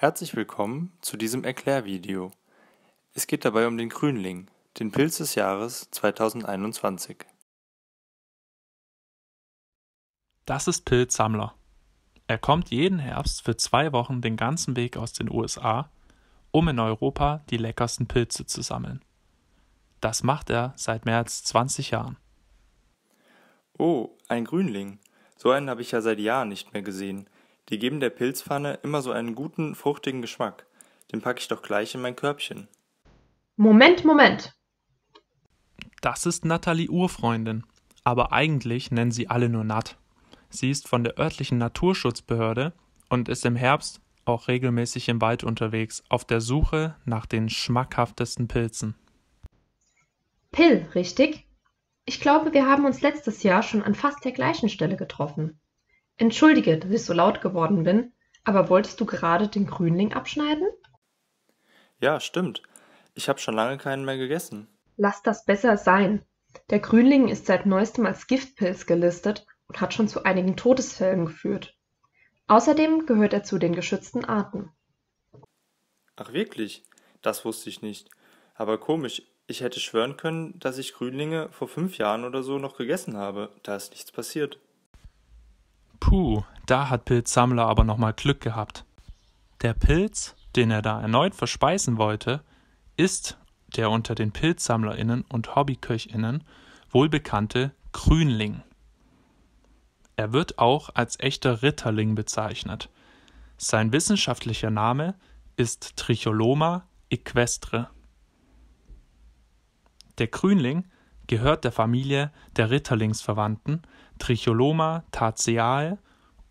Herzlich willkommen zu diesem Erklärvideo. Es geht dabei um den Grünling, den Pilz des Jahres 2021. Das ist Pilzsammler. Er kommt jeden Herbst für zwei Wochen den ganzen Weg aus den USA, um in Europa die leckersten Pilze zu sammeln. Das macht er seit mehr als 20 Jahren. Oh, ein Grünling. So einen habe ich ja seit Jahren nicht mehr gesehen. Die geben der Pilzpfanne immer so einen guten, fruchtigen Geschmack. Den packe ich doch gleich in mein Körbchen. Moment, Moment. Das ist Nathalie Urfreundin, aber eigentlich nennen sie alle nur Nat. Sie ist von der örtlichen Naturschutzbehörde und ist im Herbst auch regelmäßig im Wald unterwegs, auf der Suche nach den schmackhaftesten Pilzen. Pill, richtig? Ich glaube, wir haben uns letztes Jahr schon an fast der gleichen Stelle getroffen. Entschuldige, dass ich so laut geworden bin, aber wolltest du gerade den Grünling abschneiden? Ja, stimmt. Ich habe schon lange keinen mehr gegessen. Lass das besser sein. Der Grünling ist seit neuestem als Giftpilz gelistet und hat schon zu einigen Todesfällen geführt. Außerdem gehört er zu den geschützten Arten. Ach wirklich? Das wusste ich nicht. Aber komisch, ich hätte schwören können, dass ich Grünlinge vor fünf Jahren oder so noch gegessen habe. Da ist nichts passiert. Puh, da hat Pilzsammler aber nochmal Glück gehabt. Der Pilz, den er da erneut verspeisen wollte, ist der unter den PilzsammlerInnen und HobbyköchInnen wohlbekannte Grünling. Er wird auch als echter Ritterling bezeichnet. Sein wissenschaftlicher Name ist Tricholoma equestre. Der Grünling gehört der Familie der Ritterlingsverwandten Tricholoma taceae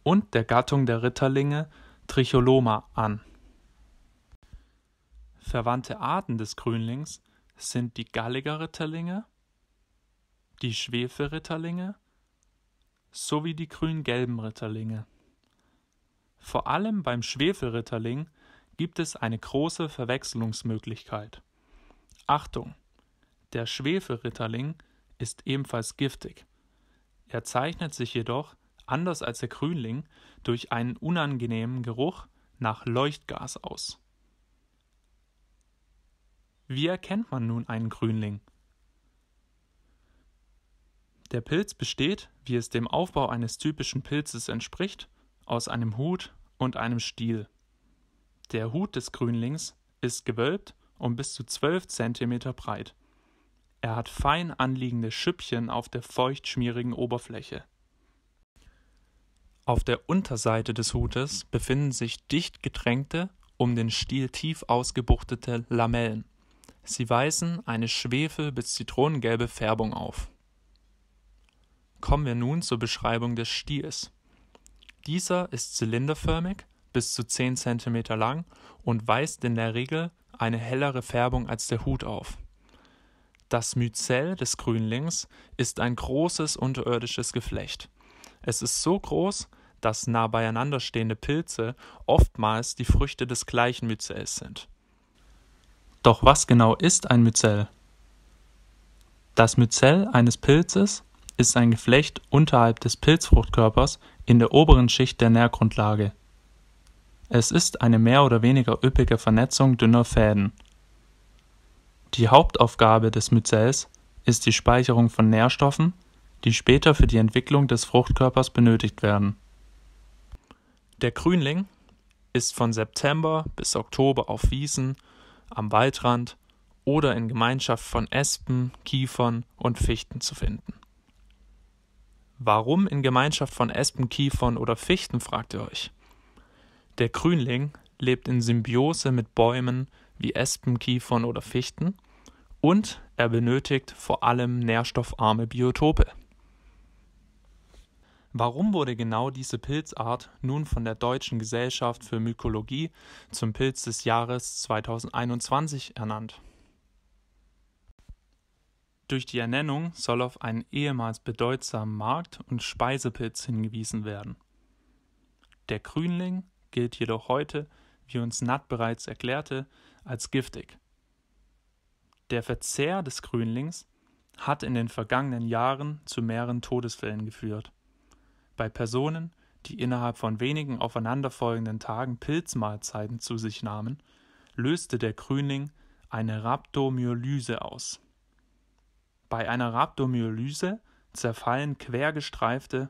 und der Gattung der Ritterlinge Tricholoma an. Verwandte Arten des Grünlings sind die Galliger Ritterlinge, die Schwefelritterlinge sowie die grün-gelben Ritterlinge. Vor allem beim Schwefelritterling gibt es eine große Verwechslungsmöglichkeit. Achtung! Der Schwefelritterling ist ebenfalls giftig. Er zeichnet sich jedoch, anders als der Grünling, durch einen unangenehmen Geruch nach Leuchtgas aus. Wie erkennt man nun einen Grünling? Der Pilz besteht, wie es dem Aufbau eines typischen Pilzes entspricht, aus einem Hut und einem Stiel. Der Hut des Grünlings ist gewölbt und bis zu 12 cm breit. Er hat fein anliegende Schüppchen auf der feuchtschmierigen Oberfläche. Auf der Unterseite des Hutes befinden sich dicht gedrängte, um den Stiel tief ausgebuchtete Lamellen. Sie weisen eine schwefel- bis zitronengelbe Färbung auf. Kommen wir nun zur Beschreibung des Stiels. Dieser ist zylinderförmig, bis zu 10 cm lang und weist in der Regel eine hellere Färbung als der Hut auf. Das Myzel des Grünlings ist ein großes unterirdisches Geflecht. Es ist so groß, dass nah beieinander stehende Pilze oftmals die Früchte des gleichen Myzels sind. Doch was genau ist ein Myzel? Das Myzel eines Pilzes ist ein Geflecht unterhalb des Pilzfruchtkörpers in der oberen Schicht der Nährgrundlage. Es ist eine mehr oder weniger üppige Vernetzung dünner Fäden die Hauptaufgabe des Myzels ist die Speicherung von Nährstoffen, die später für die Entwicklung des Fruchtkörpers benötigt werden. Der Grünling ist von September bis Oktober auf Wiesen, am Waldrand oder in Gemeinschaft von Espen, Kiefern und Fichten zu finden. Warum in Gemeinschaft von Espen, Kiefern oder Fichten, fragt ihr euch. Der Grünling lebt in Symbiose mit Bäumen wie Espen, Kiefern oder Fichten und er benötigt vor allem nährstoffarme Biotope. Warum wurde genau diese Pilzart nun von der Deutschen Gesellschaft für Mykologie zum Pilz des Jahres 2021 ernannt? Durch die Ernennung soll auf einen ehemals bedeutsamen Markt- und Speisepilz hingewiesen werden. Der Grünling gilt jedoch heute, wie uns Natt bereits erklärte, als giftig. Der Verzehr des Grünlings hat in den vergangenen Jahren zu mehreren Todesfällen geführt. Bei Personen, die innerhalb von wenigen aufeinanderfolgenden Tagen Pilzmahlzeiten zu sich nahmen, löste der Grünling eine Rhabdomyolyse aus. Bei einer Rhabdomyolyse zerfallen quergestreifte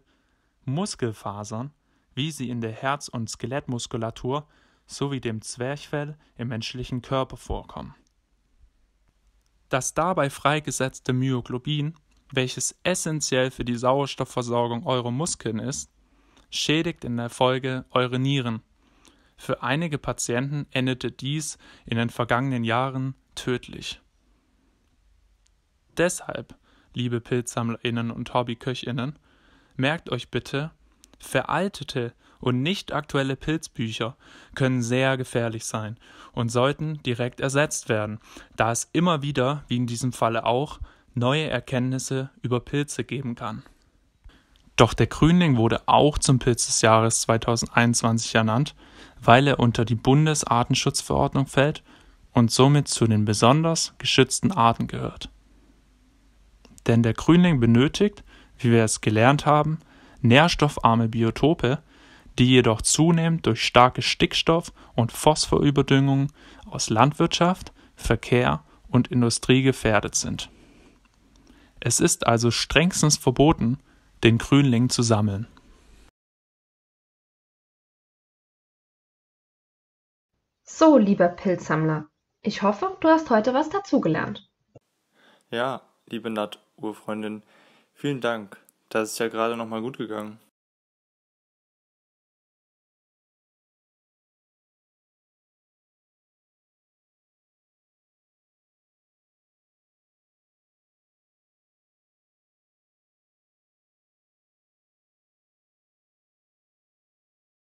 Muskelfasern, wie sie in der Herz- und Skelettmuskulatur sowie dem Zwerchfell im menschlichen Körper vorkommen. Das dabei freigesetzte Myoglobin, welches essentiell für die Sauerstoffversorgung eurer Muskeln ist, schädigt in der Folge eure Nieren. Für einige Patienten endete dies in den vergangenen Jahren tödlich. Deshalb, liebe Pilzsammlerinnen und Hobbyköchinnen, merkt euch bitte, veraltete und nicht aktuelle Pilzbücher können sehr gefährlich sein und sollten direkt ersetzt werden, da es immer wieder, wie in diesem Falle auch, neue Erkenntnisse über Pilze geben kann. Doch der Grünling wurde auch zum Pilz des Jahres 2021 ernannt, weil er unter die Bundesartenschutzverordnung fällt und somit zu den besonders geschützten Arten gehört. Denn der Grünling benötigt, wie wir es gelernt haben, nährstoffarme Biotope, die jedoch zunehmend durch starke Stickstoff- und Phosphorüberdüngung aus Landwirtschaft, Verkehr und Industrie gefährdet sind. Es ist also strengstens verboten, den Grünling zu sammeln. So, lieber Pilzsammler, ich hoffe, du hast heute was dazugelernt. Ja, liebe Nat-Urfreundin, vielen Dank. Das ist ja gerade noch mal gut gegangen.